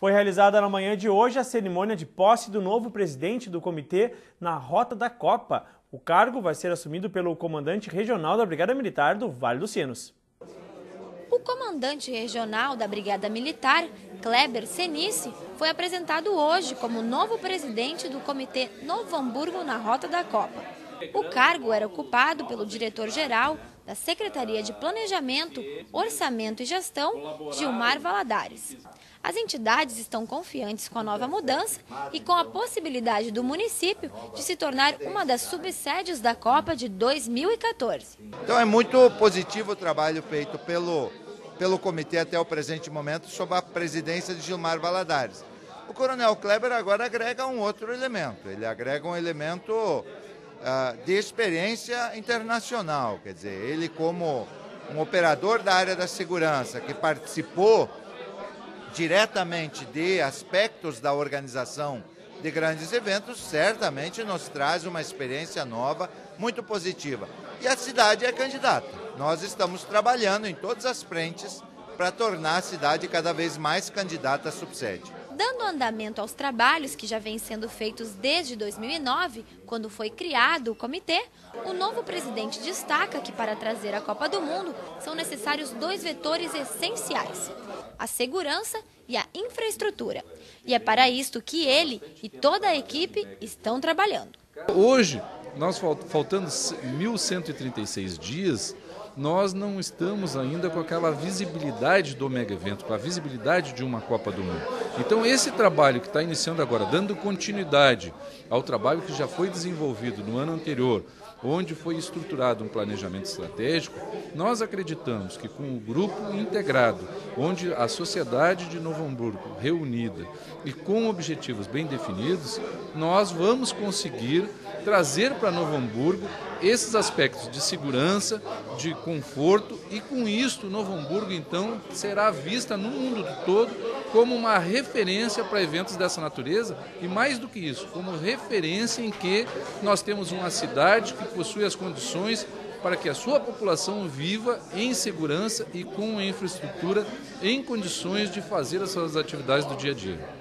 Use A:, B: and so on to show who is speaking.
A: Foi realizada na manhã de hoje a cerimônia de posse do novo presidente do comitê na Rota da Copa. O cargo vai ser assumido pelo comandante regional da Brigada Militar do Vale dos Sinos.
B: O comandante regional da Brigada Militar, Kleber Senice, foi apresentado hoje como novo presidente do Comitê Novo Hamburgo na Rota da Copa. O cargo era ocupado pelo diretor-geral da Secretaria de Planejamento, Orçamento e Gestão, Gilmar Valadares. As entidades estão confiantes com a nova mudança e com a possibilidade do município de se tornar uma das subsedes da Copa de 2014.
C: Então é muito positivo o trabalho feito pelo, pelo comitê até o presente momento sob a presidência de Gilmar Valadares. O Coronel Kleber agora agrega um outro elemento, ele agrega um elemento de experiência internacional, quer dizer, ele como um operador da área da segurança que participou diretamente de aspectos da organização de grandes eventos, certamente nos traz uma experiência nova, muito positiva. E a cidade é candidata. Nós estamos trabalhando em todas as frentes para tornar a cidade cada vez mais candidata a subsede.
B: Dando andamento aos trabalhos que já vêm sendo feitos desde 2009, quando foi criado o comitê, o novo presidente destaca que para trazer a Copa do Mundo são necessários dois vetores essenciais: a segurança e a infraestrutura. E é para isto que ele e toda a equipe estão trabalhando.
D: Hoje, nós faltando 1.136 dias, nós não estamos ainda com aquela visibilidade do mega evento, com a visibilidade de uma Copa do Mundo. Então, esse trabalho que está iniciando agora, dando continuidade ao trabalho que já foi desenvolvido no ano anterior, onde foi estruturado um planejamento estratégico, nós acreditamos que com o grupo integrado, onde a sociedade de Novo Hamburgo reunida e com objetivos bem definidos, nós vamos conseguir trazer para Novo Hamburgo esses aspectos de segurança, de conforto e com isso Novo Hamburgo então será vista no mundo todo como uma referência para eventos dessa natureza e mais do que isso, como referência em que nós temos uma cidade que possui as condições para que a sua população viva em segurança e com infraestrutura em condições de fazer as suas atividades do dia a dia.